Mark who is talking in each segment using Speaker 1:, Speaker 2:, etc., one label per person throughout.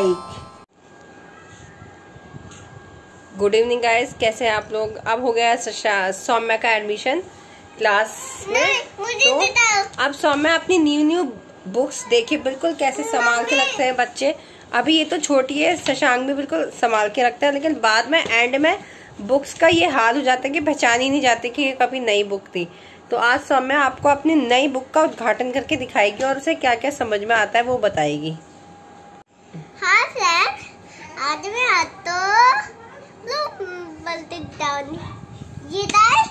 Speaker 1: Bike good evening guys कैसे हैं आप लोग? अब हो गया सौम्या का एडमिशन क्लास में। तो अब सौम्या अपनी न्यू न्यू बुक्स देखे बिल्कुल कैसे संभाल के रखते हैं बच्चे। अभी ये तो छोटी है शशांक भी बिल्कुल संभाल के रखते हैं लेकिन बाद में एंड में बुक्स का ये हाल हो जाता है कि पहचान ही नहीं जाती कि ये कभी नई बुक थी। तो आज सौम्या आपको अपनी नई बुक का उद्घाटन करके दिखाएगी और उसे क्या क्या समझ में आता है वो बताएगी।
Speaker 2: हाँ सर आज मैं तो डाउन ये दाल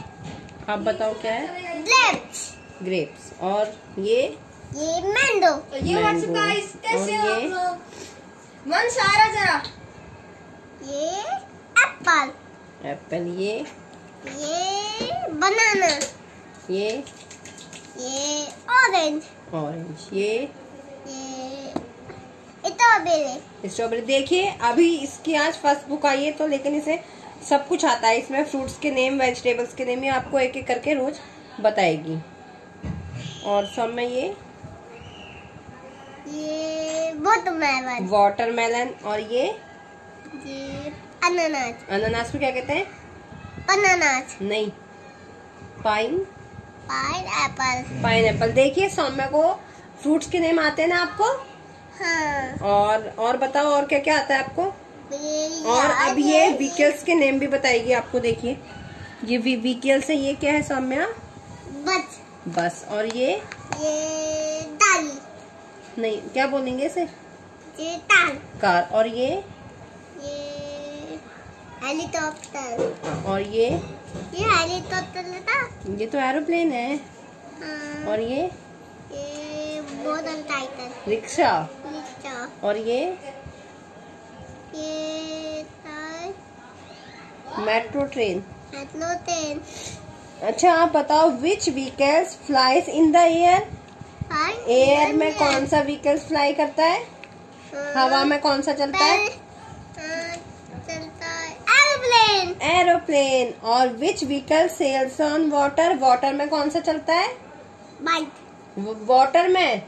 Speaker 1: आप बताओ क्या है?
Speaker 2: ग्रेप्स
Speaker 1: ग्रेप्स और ये?
Speaker 2: ये मैंगो
Speaker 1: ये व्हाट्सएप गाइस कैसे हो आप
Speaker 3: लोग? मन सारा जरा।
Speaker 2: ये एप्पल
Speaker 1: एप्पल ये?
Speaker 2: ये बनाना
Speaker 1: ये?
Speaker 2: ये ऑरेंज
Speaker 1: ऑरेंज ये?
Speaker 2: स्ट्रॉबेरी।
Speaker 1: स्ट्रॉबेरी। देखिए अभी इसकी आज फ़र्स्ट बुक आई है तो लेकिन इसे सब कुछ आता है। इसमें फ्रूट्स के नेम वेजिटेबल्स के नेम ये आपको एक एक करके रोज बताएगी। और सब में ये?
Speaker 2: ये वाटरमेलन
Speaker 1: वाटरमेलन और ये?
Speaker 2: ये अनानास
Speaker 1: अनानास को क्या कहते हैं?
Speaker 2: अनानास
Speaker 1: नहीं। Pine
Speaker 2: pineapple
Speaker 1: pineapple देखिए सौम्या को फ्रूट्स के नेम आते हैं ना आपको?
Speaker 2: हाँ।
Speaker 1: और और बताओ और क्या क्या आता है आपको? और अब ये व्हीकल्स के नेम भी बताएगी आपको देखिए। ये व्हीकल्स है ये क्या है सौम्या?
Speaker 2: बस।
Speaker 1: बस। और ये?
Speaker 2: ये दाली।
Speaker 1: नहीं क्या बोलेंगे इसे?
Speaker 2: ये कार
Speaker 1: कार। और ये?
Speaker 2: ये हेलीकॉप्टर।
Speaker 1: और ये?
Speaker 2: ये हेलीकॉप्टर
Speaker 1: ये तो एरोप्लेन है।
Speaker 2: हाँ,
Speaker 1: और ये?
Speaker 2: ये रिक्शा।
Speaker 1: और ये?
Speaker 2: ये
Speaker 1: मेट्रो ट्रेन।
Speaker 2: Metro train.
Speaker 1: अच्छा आप बताओ which vehicles flies in the air air में कौन सा व्हीकल्स फ्लाई करता है? हवा में कौन सा चलता है?
Speaker 2: एरोप्लेन
Speaker 1: एरोप्लेन और which vehicle sails on water water में कौन सा चलता है?
Speaker 2: बाइक
Speaker 1: वाटर में।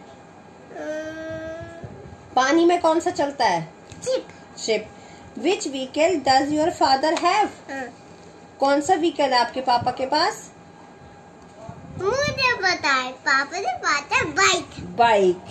Speaker 1: पानी में कौन सा चलता है?
Speaker 2: Ship
Speaker 1: ship which vehicle does your father have कौन सा व्हीकल है आपके पापा के पास?
Speaker 2: मुझे बताए पापा ने बात है बाइक
Speaker 1: बाइक